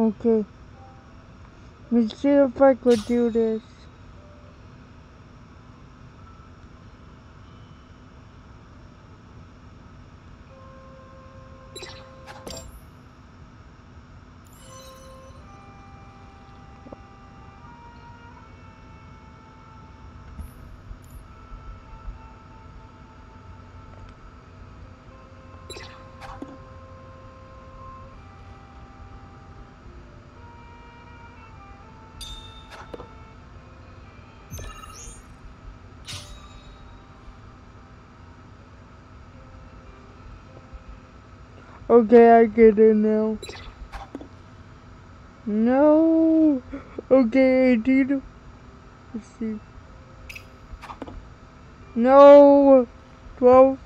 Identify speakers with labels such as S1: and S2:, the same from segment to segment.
S1: Okay. Let's see if I could do this. Okay, I get it now. No. Okay, 18. Let's see. No. 12.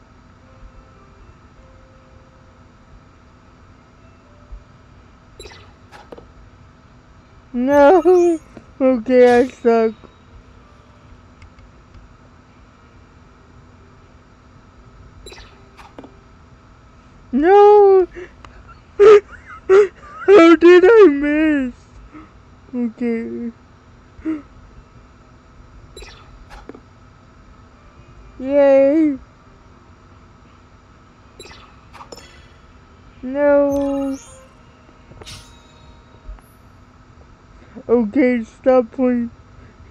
S1: No. Okay, I suck. No! How did I miss? Okay. Yay! No! Okay, stop playing.